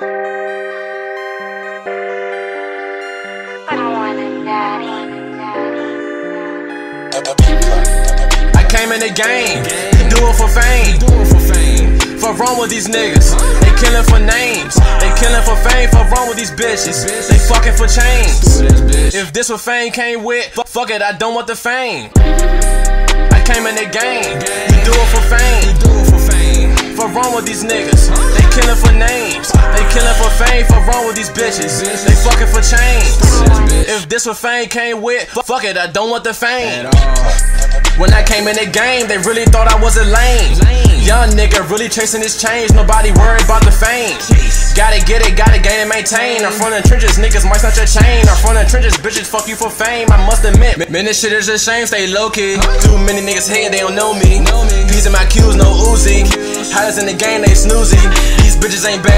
I came in the game to do it for fame. For wrong with these niggas, they killing for names. They killing for fame. For wrong with these bitches, they fucking for chains. If this what fame came with, fuck it, I don't want the fame. I came in the game you do it for fame. For wrong with these niggas, they killing for names. They killing for fame. For wrong with these bitches. They fucking for chains. If this what fame came with, fuck it, I don't want the fame. When I came in the game, they really thought I was a lame. Young nigga really chasing his change, nobody worried about the fame. Gotta get it, gotta gain and maintain. I'm from the trenches, niggas might snatch your chain. I'm from the trenches, bitches fuck you for fame. I must admit, man, this shit is a shame. Stay low key. Too many niggas hating, they don't know me. P's in my Q's, no Uzi. Hottest in the game, they snoozy. These bitches ain't bad.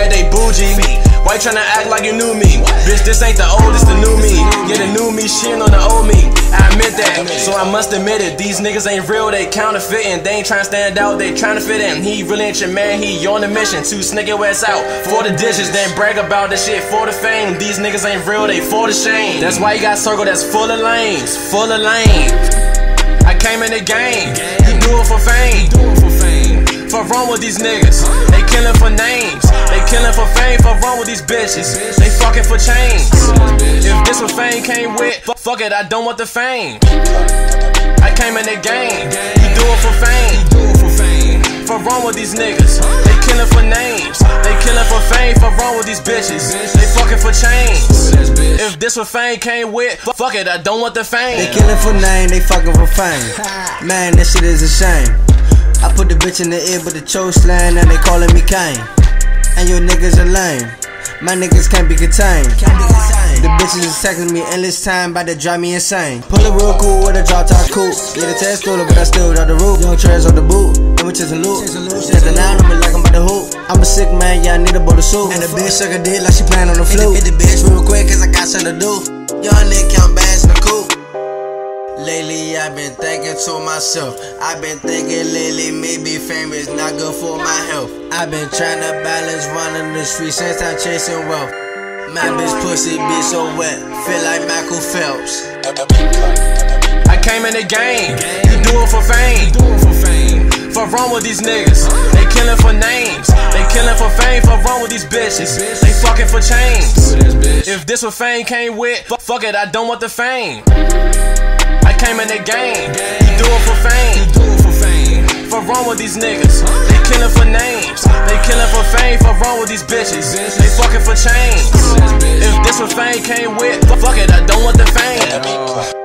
Why you tryna act like you knew me? Bitch, this ain't the oldest, the new me. Yeah, the new me shitting on the old me. I admit that, so I must admit it. These niggas ain't real, they counterfeiting. They ain't trying to stand out, they trying to fit in. He really ain't your man, he on a mission to snake ass out for the dishes. Then brag about this shit for the fame. These niggas ain't real, they for the shame. That's why you got circle that's full of lames, full of lames. I came in the game, you do it for fame. For wrong with these niggas, they killing for they killing for fame. For wrong with these bitches, they fucking for chains. If this what fame came with, fuck it, I don't want the fame. I came in the game, you do it for fame. For wrong with these niggas, they killing for names, they killing for fame. For wrong with these bitches, they fucking for chains. If this what fame came with, fuck it, I don't want the fame. They killing for name, they fucking for fame. Man, that shit is a shame. I put the bitch in the ear, but the choke slang, and they calling me Kane. And your niggas are lame. My niggas can't be contained. The bitches is texting me endless time, about to drive me insane. Pull it real cool with a drop top coupe. Yeah, the test cooler, but I still drop the roof. Young trash on the boot, and we chasing loot. Stepping down on me like I'm about to hoop. I'm a sick man, yeah, I need a bowl of soup. And the bitch suck a dick like she playing on the flute. Hit the bitch real quick, cause I got something to do. Young nigga count the coupe. Lately I've been thinking to myself I've been thinking lately maybe fame is not good for my health I've been trying to balance running the streets since I'm chasing wealth My bitch pussy be so wet, feel like Michael Phelps I came in the game, you do it for fame. For wrong with these niggas, they killing for names, they killing for fame. For wrong with these bitches, they fucking for chains. If this what fame came with, fuck it, I don't want the fame. Came in the game, you do it for fame. For wrong with these niggas, they killing for names, they killing for fame. For wrong with these bitches, they fucking for chains. If this what fame came with, fuck it, I don't want the fame.